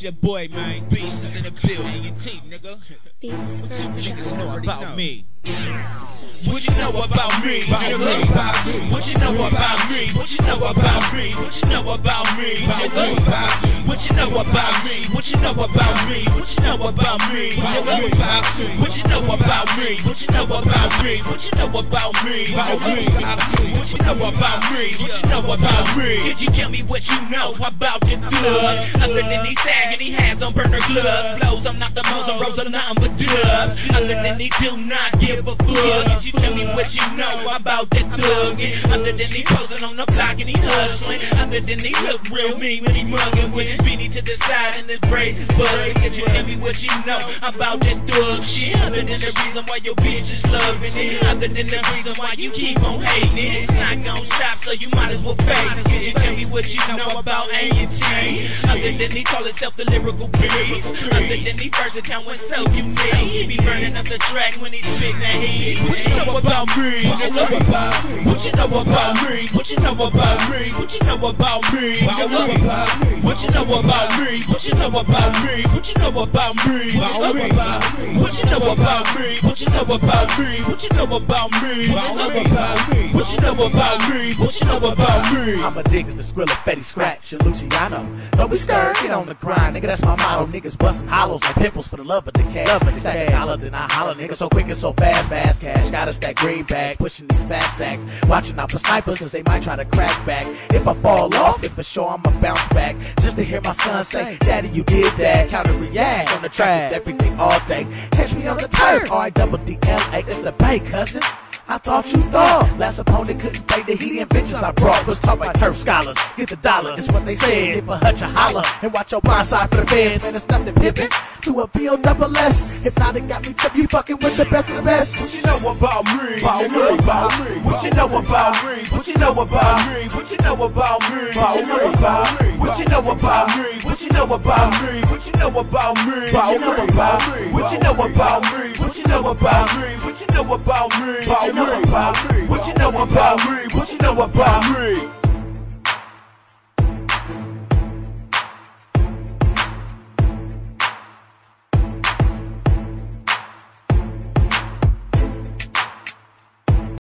It's your boy, man. Beast is in the building. Your team, nigga. Beats What for you niggas know about me? What you know about me? What you know about me? What you know about me? What you know about me? What you know about me? What you know about me? What you know about me? What you know about me? What you know about me? What you know about me? What you know about me? What you know about me? Did you tell me what you know about this blood? Other than these sagging hands on burner gloves, blows. I'm not the most, I'm rose of nothing but dubs. Other than these do not give a fuck. Did you tell what you know about that thug? Other than he posing on the block and he hustling. Other than he look real mean when he mugging with his beanie to the side and his braids is. Did you tell me what you know about that thug shit? Other than the reason why your bitch is loving it. Other than the reason why you keep on hating it. It's not gonna stop, so you might as well face it. Did you tell me what you know about A-N-T? Other than he call himself the lyrical beast. Other than he versatile and so unique. He be burning up the track when he spit that heat. What you know about me? What you know about me? What you know about me? What you know about me? What you know about me? What you know about me? What you know about me? What you know about me? What you know about me? What you know about me? What you know about me? What you know about me? What you know about me? I'm a digger, the Skrilla, Fetty, Scratch, and Luciano. Don't be scared, get on the grind, nigga. That's my motto. Niggas busting hollows like pimples for the love of the cash. Stack a dollar, then I holler, nigga. So quick and so fast, fast cash. Got us that bag, pushing these fat sacks. Watching out for snipers, cause they might try to crack back. If I fall off, if for sure I'ma bounce back. Just to hear my son say, Daddy, you did that. Counter react on the track, everything all day. Catch me on the turf, R I double D L A. It's the bay, cousin. I thought you thought last opponent couldn't fade the heat. Inventions I brought was taught by turf scholars. Get the dollar, it's what they said. If a hutch a holler and watch your blind side for the feds, man, it's nothing pippin' to a B O double S. If not, it got me trip. You fucking with the best of the best. What you know about me? About me, about me. What you know about me? What you know about me? What you know about me? What you know about me? What you know about me? What you know about me? What you know about me? What you know about me. What you know about me? What you know about me? What you know about me? What you know about me? What you know about me? What you know about me?